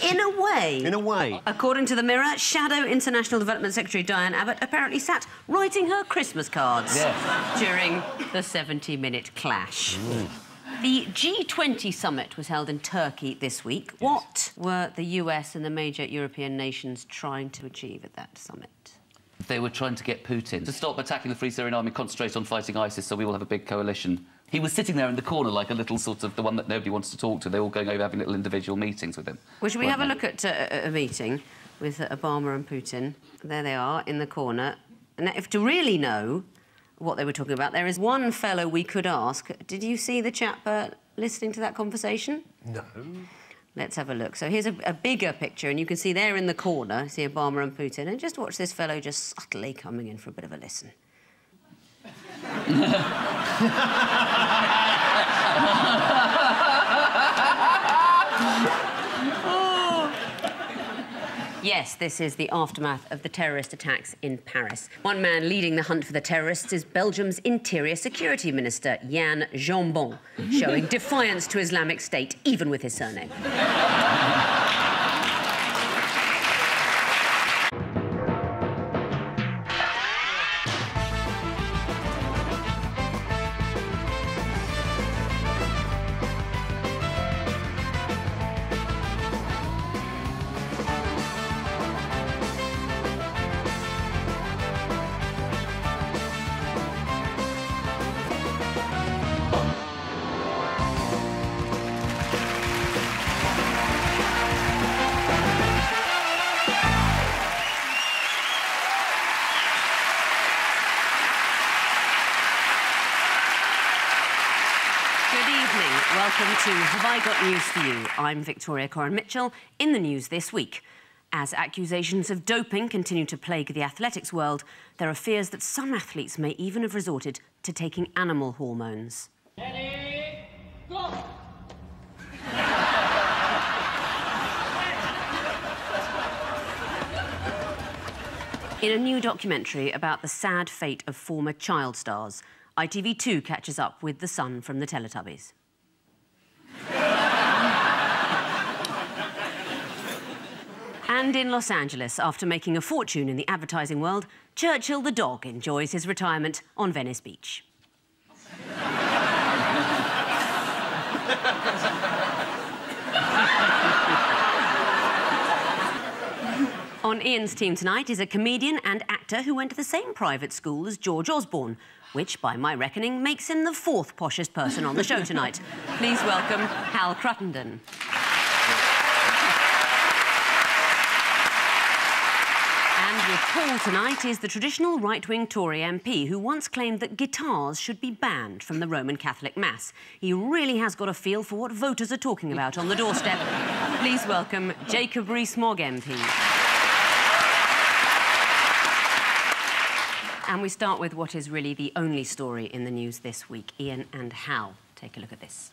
A: In a way.
E: In a way.
A: According to the Mirror, Shadow International Development Secretary Diane Abbott apparently sat writing her Christmas cards
C: Yes.
A: during the 70 minute clash. Mm. The G20 summit was held in Turkey this week. What were the US and the major European nations trying to achieve at that summit?
C: They were trying to get Putin to stop attacking the Free Syrian Army, concentrate on fighting ISIS, so we will have a big coalition. He was sitting there in the corner like a little sort of the one that nobody wants to talk to. They're all going over having little individual meetings with him.
A: Well, should we
C: weren't
A: have a look at uh, a meeting with uh, Obama and Putin? There they are in the corner. And if to really know what they were talking about, there is one fellow we could ask. Did you see the chap uh, listening to that conversation?
E: No.
A: Let's have a look. So here's a, a bigger picture, and you can see there in the corner, see Obama and Putin, and just watch this fellow just subtly coming in for a bit of a listen. Yes, this is the aftermath of the terrorist attacks in Paris. One man leading the hunt for the terrorists is Belgium's Interior Security Minister, Jan Jambon, showing defiance to Islamic State, even with his surname. I'm Victoria Coren Mitchell in the news this week. As accusations of doping continue to plague the athletics world, there are fears that some athletes may even have resorted to taking animal hormones. Ready, go! In a new documentary about the sad fate of former child stars, ITV2 catches up with the son from the Teletubbies. And in Los Angeles, after making a fortune in the advertising world, Churchill the dog enjoys his retirement on Venice Beach. On Ian's team tonight is a comedian and actor who went to the same private school as George Osborne, which, by my reckoning, makes him the fourth poshest person on the show tonight. Please welcome Hal Cruttenden. Paul tonight is the traditional right-wing Tory MP who once claimed that guitars should be banned from the Roman Catholic Mass. He really has got a feel for what voters are talking about on the doorstep. Please welcome Jacob Rees-Mogg MP. And we start with what is really the only story in the news this week. Ian and Hal, take a look at this.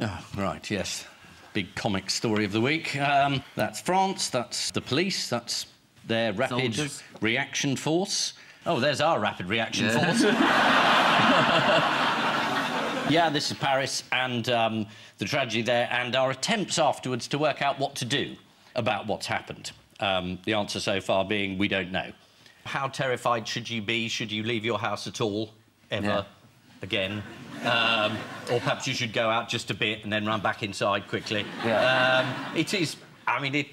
B: Oh, right, yes. Big comic story of the week. Um, that's France, that's the police, that's their rapid
C: Soldiers.
B: reaction force. Oh, there's our rapid reaction
C: Yeah.
B: force. yeah, this is Paris and um, the tragedy there, and our attempts afterwards to work out what to do about what's happened. Um, the answer so far being we don't know. How terrified should you be? Should you leave your house at all, ever,
C: Yeah.
B: again? Um, or perhaps you should go out just a bit and then run back inside quickly.
C: Yeah.
B: Um, it is, I mean, it,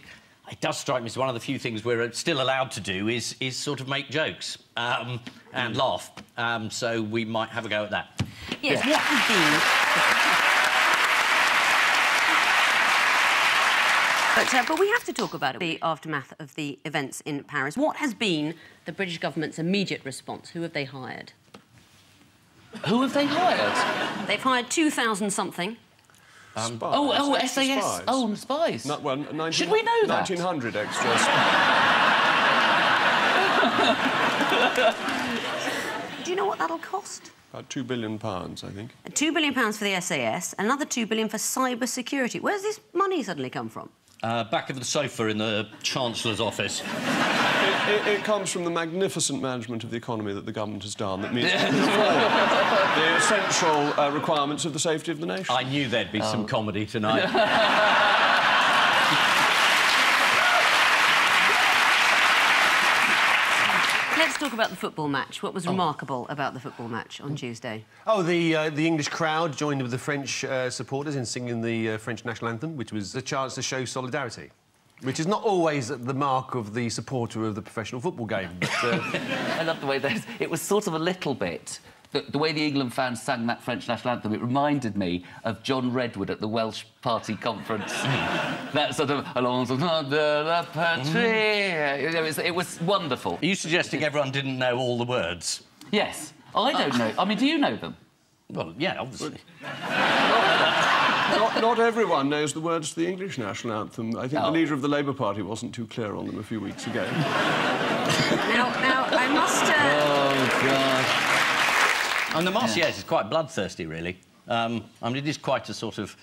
B: it does strike me as one of the few things we're still allowed to do is, is sort of make jokes um, and laugh. Um, so we might have a go at that.
A: Yes, what has been... But, uh, but we have to talk about it, the aftermath of the events in Paris. What has been the British government's immediate response? Who have they hired?
C: Who have they hired?
A: They've hired 2,000 something.
D: Spies,
C: Oh, oh,
D: extra
C: SAS.
D: spies.
C: Oh, and spies.
D: No, well, 19,
C: Should we know that?
D: 1900 extra spies.
A: Do you know what that'll cost?
D: About two billion pounds, I think.
A: Two billion pounds for the SAS, another two billion for cyber security. Where's this money suddenly come from?
B: Uh, back of the sofa in the Chancellor's office.
D: It, it, it comes from the magnificent management of the economy that the government has done that meets the essential uh, requirements of the safety of the nation.
B: I knew there'd be some comedy tonight.
A: Let's talk about the football match. What was remarkable about the football match on Tuesday?
E: Oh, the uh, the English crowd joined with the French uh, supporters in singing the uh, French national anthem, which was a chance to show solidarity. Which is not always the mark of the supporter of the professional football game. But, uh,
C: I love the way that it was sort of a little bit. The, the way the England fans sang that French national anthem, it reminded me of John Redwood at the Welsh Party conference. that sort of along the de la patrie. It was, it was wonderful.
B: Are you suggesting everyone didn't know all the words?
C: Yes, I don't know. I mean, do you know them?
B: Well, yeah, obviously.
D: not, not everyone knows the words to the English national anthem. I think
C: Oh.
D: the leader of the Labour Party wasn't too clear on them a few weeks ago.
A: Now, now I must. Uh,
C: Oh God.
B: And the Marseillaise is quite bloodthirsty, really. Um, I mean, it is quite a sort of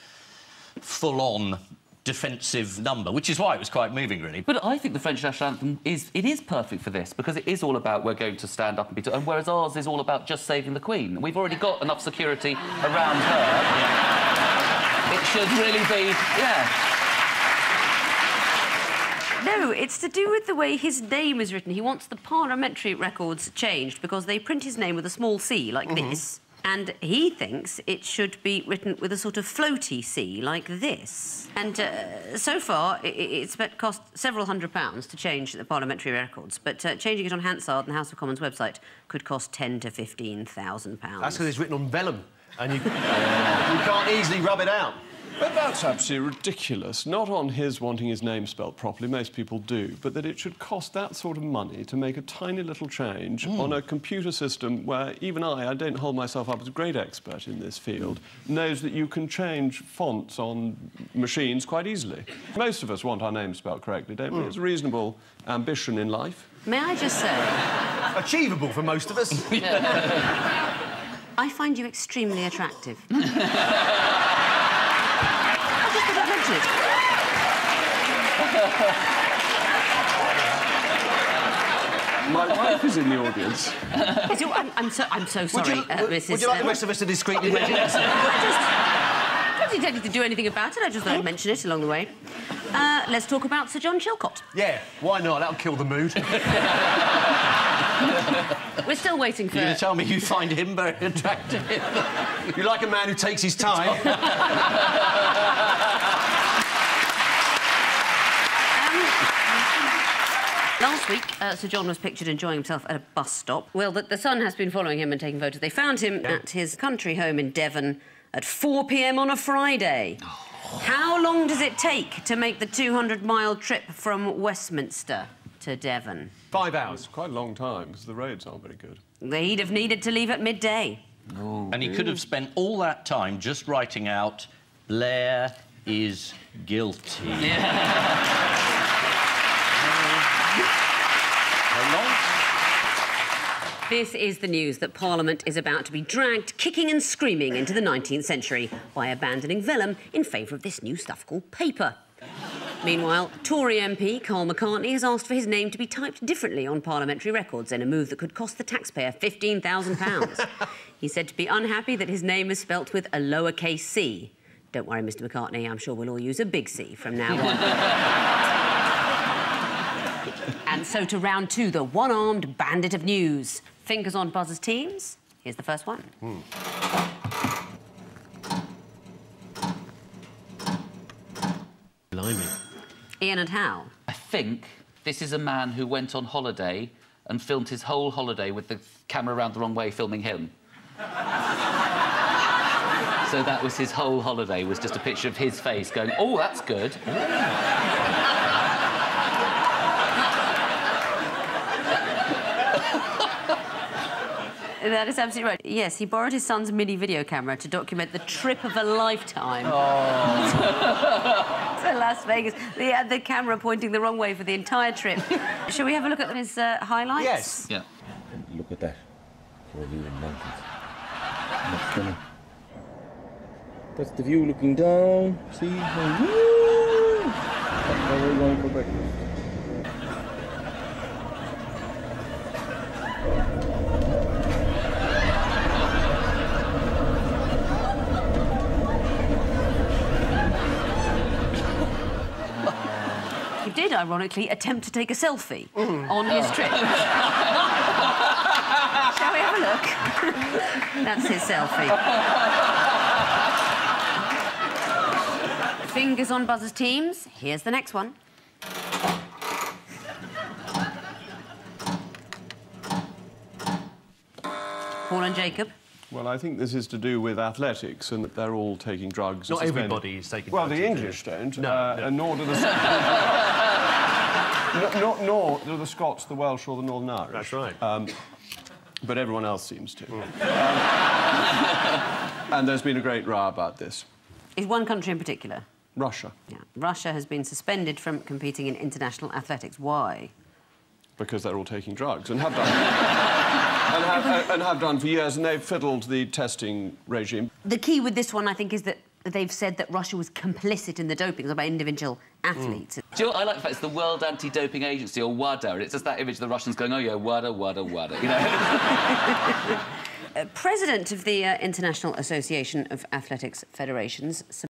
B: full-on defensive number, which is why it was quite moving, really.
C: But I think the French national anthem is it is perfect for this because it is all about we're going to stand up and be. and whereas ours is all about just saving the Queen. We've already got enough security around her. It should really be, yeah.
A: no, it's to do with the way his name is written. He wants the parliamentary records changed because they print his name with a small c, like this. And he thinks it should be written with a sort of floaty C, like this. And uh, so far, i- i it's cost several hundred pounds to change the parliamentary records, but uh, changing it on Hansard and the House of Commons website could cost ten to fifteen thousand pounds.
E: that's because it's written on vellum, and you, you can't easily rub it out.
D: But that's absolutely ridiculous. Not on his wanting his name spelt properly, most people do, but that it should cost that sort of money to make a tiny little change hmm. on a computer system where even I, I don't hold myself up as a great expert in this field, knows that you can change fonts on machines quite easily. Most of us want our names spelt correctly, don't we? Hmm. It's a reasonable ambition in life.
A: May I just say,
E: Achievable for most of us.
A: I find you extremely attractive. I just thought I'd mention it.
D: My wife is in the audience.
A: Is your- I'm, I'm so, I'm so
E: Would
A: sorry,
E: you,
A: uh,
E: would,
A: Mrs.
E: would you like
A: uh,
E: the rest of us to discreetly mention this?
A: I just don't intending to do anything about it. I just thought I'd mention it along the way. Uh, let's talk about Sir John Chilcot.
E: Yeah, why not? That'll kill the mood.
A: We're still waiting for.
B: You're going to tell me you find him very attractive?
E: you like a man who takes his time?
A: Last week, uh, Sir John was pictured enjoying himself at a bus stop. Well, the, the Sun has been following him and taking photos. They found him at his country home in Devon at 4 p.m. on a Friday. How long does it take to make the 200-mile trip from Westminster to Devon?
E: Five hours.
D: Quite a long time, because the roads aren't very good.
A: He'd have needed to leave at midday.
B: Oh, and he could have spent all that time just writing out Blair is guilty. How?
A: This is the news that Parliament is about to be dragged kicking and screaming into the 19th century by abandoning vellum in favour of this new stuff called paper. Meanwhile, Tory MP Karl McCartney has asked for his name to be typed differently on parliamentary records in a move that could cost the taxpayer £15,000. He's said to be unhappy that his name is spelt with a lowercase c. Don't worry, Mr McCartney, I'm sure we'll all use a big C from now on. And so to round two, the one-armed bandit of news. Fingers on buzzers teams. Here's the first one. Hmm.
E: Blimey.
A: Ian and Hal.
C: I think this is a man who went on holiday and filmed his whole holiday with the camera around the wrong way, filming him. so that was his whole holiday, was just a picture of his face going, oh, that's good.
A: That is absolutely right. Yes, he borrowed his son's mini video camera to document the trip of a lifetime. Oh. to Las Vegas. He had the camera pointing the wrong way for the entire trip. Shall we have a look at his uh, highlights?
E: Yes.
C: Yeah.
F: Look at that. Four viewing mountains. That's gonna. That's the view looking down. See? Woo! That's where we're going for breakfast.
A: Ironically, attempt to take a selfie on his trip. Shall we have a look? That's his selfie. Fingers on Buzz's teams. Here's the next one. Paul and Jacob.
D: Well, I think this is to do with athletics and that they're all taking drugs. and
E: Not
D: suspended.
E: everybody is taking
D: Well,
E: drugs
D: the English don't,
E: No,
D: uh,
E: no.
D: and nor do the... no, not, nor do the Scots, the Welsh or the Northern Irish.
E: That's right.
D: Um, but everyone else seems to.
E: Hmm.
D: Um, and there's been a great row about this.
A: Is one country in particular?
D: Russia,
A: Yeah. Russia has been suspended from competing in international athletics. Why?
D: because they're all taking drugs and have done. and, have, and have done for years, and they've fiddled the testing regime.
A: The key with this one, I think, is that they've said that Russia was complicit in the doping by individual athletes.
C: Do you know I like the fact it's the World Anti-Doping Agency, or WADA, and it's just that image of the Russians going, oh, yeah, WADA, WADA, WADA, you know?
A: Uh, President of the uh, International Association of Athletics Federations,